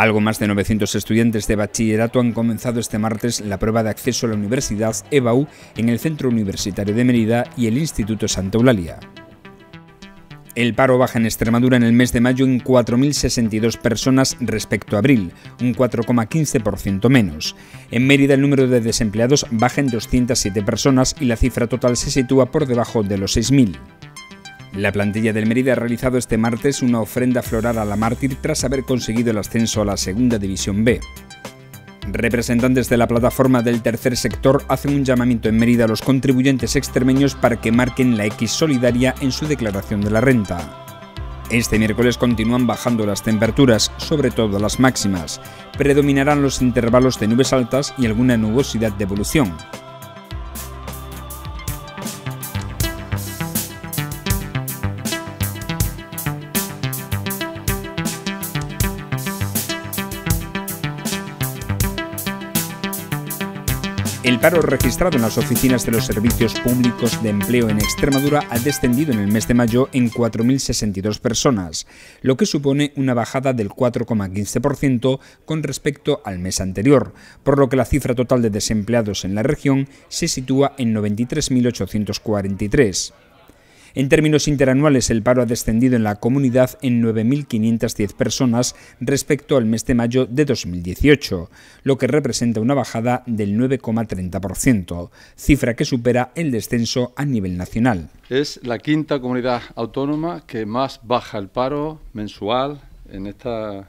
Algo más de 900 estudiantes de bachillerato han comenzado este martes la prueba de acceso a la universidad EBAU en el Centro Universitario de Mérida y el Instituto Santa Eulalia. El paro baja en Extremadura en el mes de mayo en 4.062 personas respecto a abril, un 4,15% menos. En Mérida el número de desempleados baja en 207 personas y la cifra total se sitúa por debajo de los 6.000. La plantilla del Mérida ha realizado este martes una ofrenda floral a la mártir tras haber conseguido el ascenso a la Segunda División B. Representantes de la plataforma del tercer sector hacen un llamamiento en Mérida a los contribuyentes extremeños para que marquen la X solidaria en su declaración de la renta. Este miércoles continúan bajando las temperaturas, sobre todo las máximas. Predominarán los intervalos de nubes altas y alguna nubosidad de evolución. El paro registrado en las oficinas de los servicios públicos de empleo en Extremadura ha descendido en el mes de mayo en 4.062 personas, lo que supone una bajada del 4,15% con respecto al mes anterior, por lo que la cifra total de desempleados en la región se sitúa en 93.843. En términos interanuales, el paro ha descendido en la comunidad en 9.510 personas respecto al mes de mayo de 2018, lo que representa una bajada del 9,30%, cifra que supera el descenso a nivel nacional. Es la quinta comunidad autónoma que más baja el paro mensual en esta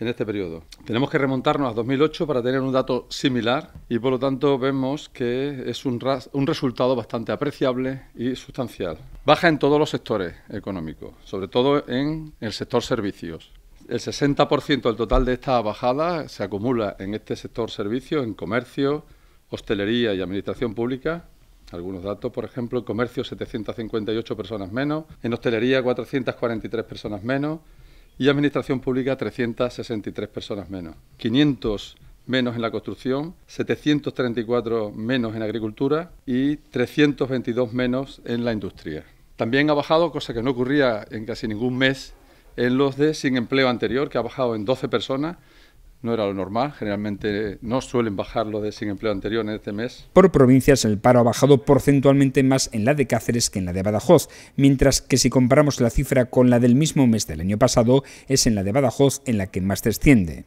en este periodo. Tenemos que remontarnos a 2008 para tener un dato similar y por lo tanto vemos que es un, un resultado bastante apreciable y sustancial. Baja en todos los sectores económicos, sobre todo en el sector servicios. El 60% del total de esta bajada se acumula en este sector servicios, en comercio, hostelería y administración pública, algunos datos, por ejemplo, en comercio 758 personas menos, en hostelería 443 personas menos, y Administración Pública 363 personas menos, 500 menos en la construcción, 734 menos en agricultura y 322 menos en la industria. También ha bajado, cosa que no ocurría en casi ningún mes, en los de sin empleo anterior, que ha bajado en 12 personas no era lo normal, generalmente no suelen bajar lo de sin empleo anterior en este mes. Por provincias el paro ha bajado porcentualmente más en la de Cáceres que en la de Badajoz, mientras que si comparamos la cifra con la del mismo mes del año pasado, es en la de Badajoz en la que más desciende.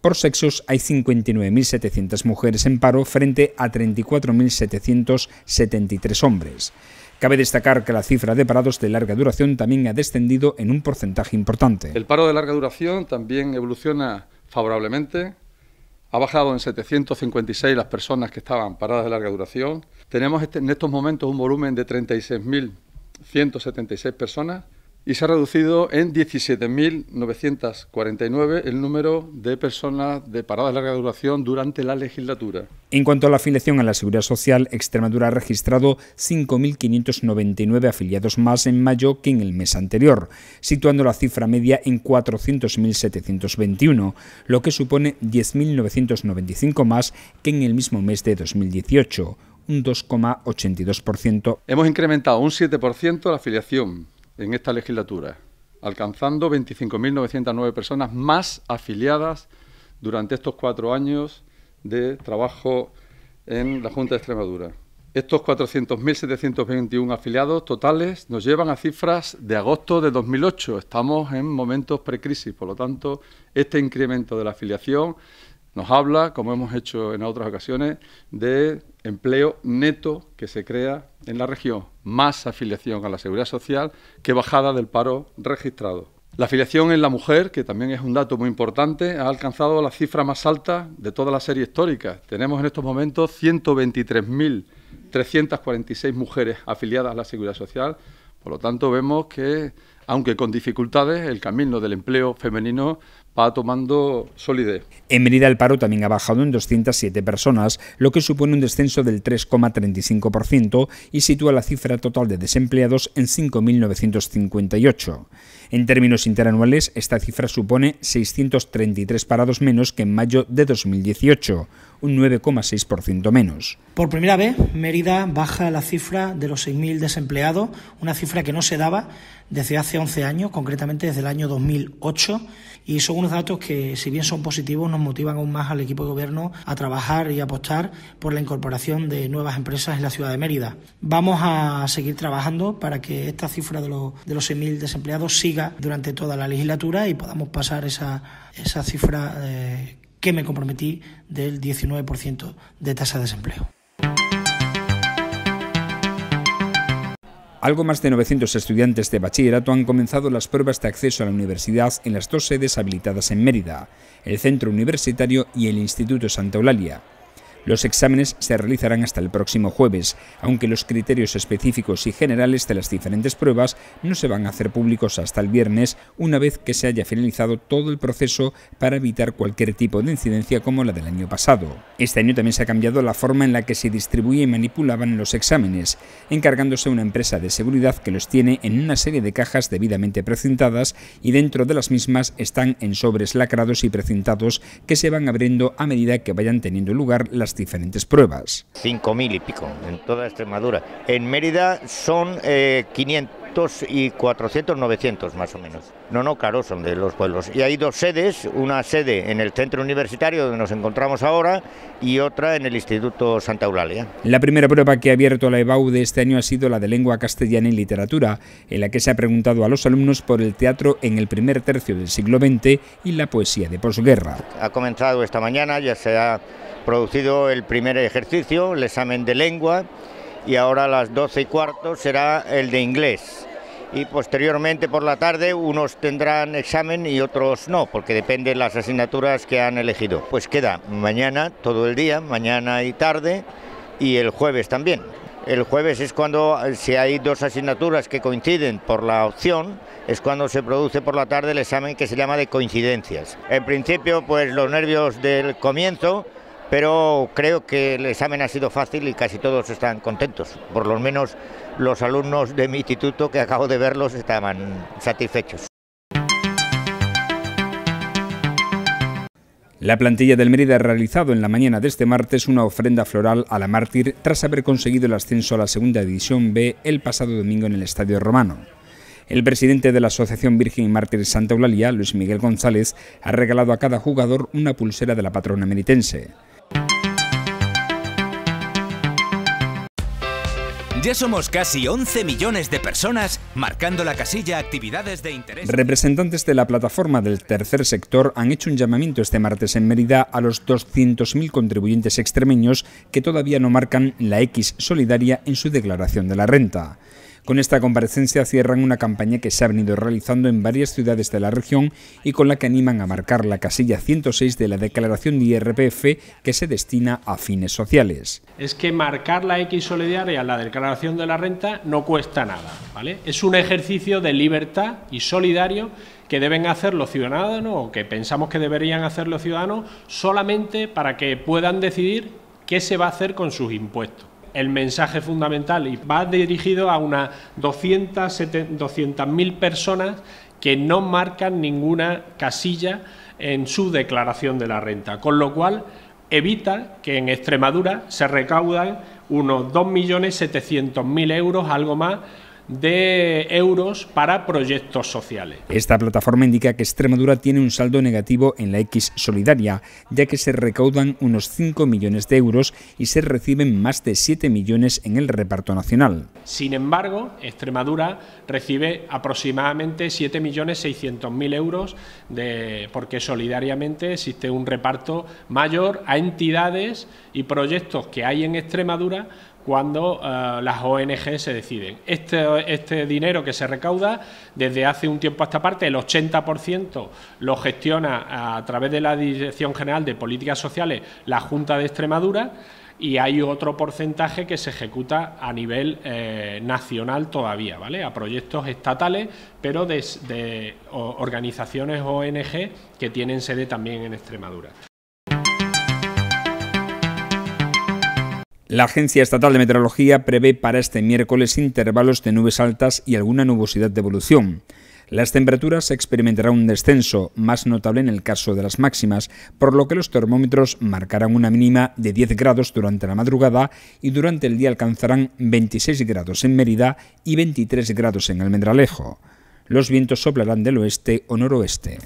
Por sexos hay 59.700 mujeres en paro frente a 34.773 hombres. Cabe destacar que la cifra de parados de larga duración también ha descendido en un porcentaje importante. El paro de larga duración también evoluciona favorablemente. Ha bajado en 756 las personas que estaban paradas de larga duración. Tenemos este, en estos momentos un volumen de 36.176 personas y se ha reducido en 17.949 el número de personas de parada de larga duración durante la legislatura. En cuanto a la afiliación a la Seguridad Social, Extremadura ha registrado 5.599 afiliados más en mayo que en el mes anterior, situando la cifra media en 400.721, lo que supone 10.995 más que en el mismo mes de 2018 un 2,82%. Hemos incrementado un 7% la afiliación en esta legislatura, alcanzando 25.909 personas más afiliadas durante estos cuatro años de trabajo en la Junta de Extremadura. Estos 400.721 afiliados totales nos llevan a cifras de agosto de 2008. Estamos en momentos precrisis, por lo tanto, este incremento de la afiliación nos habla, como hemos hecho en otras ocasiones, de empleo neto que se crea en la región, más afiliación a la seguridad social que bajada del paro registrado. La afiliación en la mujer, que también es un dato muy importante, ha alcanzado la cifra más alta de toda la serie histórica. Tenemos en estos momentos 123.346 mujeres afiliadas a la seguridad social. Por lo tanto, vemos que, aunque con dificultades, el camino del empleo femenino va tomando solidez. En Mérida el paro también ha bajado en 207 personas, lo que supone un descenso del 3,35% y sitúa la cifra total de desempleados en 5.958. En términos interanuales, esta cifra supone 633 parados menos que en mayo de 2018, un 9,6% menos. Por primera vez, Mérida baja la cifra de los 6.000 desempleados, una cifra que no se daba desde hace hace 11 años, concretamente desde el año 2008, y son unos datos que, si bien son positivos, nos motivan aún más al equipo de gobierno a trabajar y apostar por la incorporación de nuevas empresas en la ciudad de Mérida. Vamos a seguir trabajando para que esta cifra de los, de los 6.000 desempleados siga durante toda la legislatura y podamos pasar esa, esa cifra eh, que me comprometí del 19% de tasa de desempleo. Algo más de 900 estudiantes de bachillerato han comenzado las pruebas de acceso a la universidad en las dos sedes habilitadas en Mérida, el Centro Universitario y el Instituto Santa Eulalia. Los exámenes se realizarán hasta el próximo jueves, aunque los criterios específicos y generales de las diferentes pruebas no se van a hacer públicos hasta el viernes, una vez que se haya finalizado todo el proceso para evitar cualquier tipo de incidencia como la del año pasado. Este año también se ha cambiado la forma en la que se distribuye y manipulaban los exámenes, encargándose una empresa de seguridad que los tiene en una serie de cajas debidamente precintadas y dentro de las mismas están en sobres lacrados y precintados que se van abriendo a medida que vayan teniendo lugar las diferentes pruebas. 5.000 y pico en toda Extremadura. En Mérida son 500 eh, y 400, 900 más o menos. No, no, claro, son de los pueblos. Y hay dos sedes, una sede en el centro universitario donde nos encontramos ahora y otra en el Instituto Santa Eulalia. La primera prueba que ha abierto la EBAU de este año ha sido la de lengua castellana y literatura, en la que se ha preguntado a los alumnos por el teatro en el primer tercio del siglo XX y la poesía de posguerra. Ha comenzado esta mañana, ya se ha producido el primer ejercicio, el examen de lengua, y ahora a las 12 y cuarto será el de inglés. Y posteriormente por la tarde unos tendrán examen y otros no, porque depende de las asignaturas que han elegido. Pues queda mañana todo el día, mañana y tarde, y el jueves también. El jueves es cuando, si hay dos asignaturas que coinciden por la opción, es cuando se produce por la tarde el examen que se llama de coincidencias. En principio, pues los nervios del comienzo, pero creo que el examen ha sido fácil y casi todos están contentos. Por lo menos los alumnos de mi instituto que acabo de verlos estaban satisfechos. La plantilla del Mérida ha realizado en la mañana de este martes una ofrenda floral a la mártir tras haber conseguido el ascenso a la segunda división B el pasado domingo en el Estadio Romano. El presidente de la Asociación Virgen y Mártir Santa Eulalia, Luis Miguel González, ha regalado a cada jugador una pulsera de la patrona meritense. Ya somos casi 11 millones de personas marcando la casilla actividades de interés. Representantes de la plataforma del tercer sector han hecho un llamamiento este martes en Mérida a los 200.000 contribuyentes extremeños que todavía no marcan la X solidaria en su declaración de la renta. Con esta comparecencia cierran una campaña que se ha venido realizando en varias ciudades de la región y con la que animan a marcar la casilla 106 de la declaración de IRPF que se destina a fines sociales. Es que marcar la X solidaria en la declaración de la renta no cuesta nada, ¿vale? Es un ejercicio de libertad y solidario que deben hacer los ciudadanos o que pensamos que deberían hacer los ciudadanos solamente para que puedan decidir qué se va a hacer con sus impuestos el mensaje fundamental y va dirigido a unas 200.000 200 personas que no marcan ninguna casilla en su declaración de la renta, con lo cual evita que en Extremadura se recaudan unos 2.700.000 euros, algo más, de euros para proyectos sociales. Esta plataforma indica que Extremadura tiene un saldo negativo en la X solidaria, ya que se recaudan unos 5 millones de euros y se reciben más de 7 millones en el reparto nacional. Sin embargo, Extremadura recibe aproximadamente 7.600.000 euros de, porque solidariamente existe un reparto mayor a entidades y proyectos que hay en Extremadura cuando eh, las ONG se deciden. Este, este, dinero que se recauda desde hace un tiempo a esta parte, el 80% lo gestiona a través de la Dirección General de Políticas Sociales la Junta de Extremadura y hay otro porcentaje que se ejecuta a nivel eh, nacional todavía, ¿vale? A proyectos estatales, pero de organizaciones ONG que tienen sede también en Extremadura. La Agencia Estatal de Meteorología prevé para este miércoles intervalos de nubes altas y alguna nubosidad de evolución. Las temperaturas experimentarán un descenso, más notable en el caso de las máximas, por lo que los termómetros marcarán una mínima de 10 grados durante la madrugada y durante el día alcanzarán 26 grados en Mérida y 23 grados en Almendralejo. Los vientos soplarán del oeste o noroeste.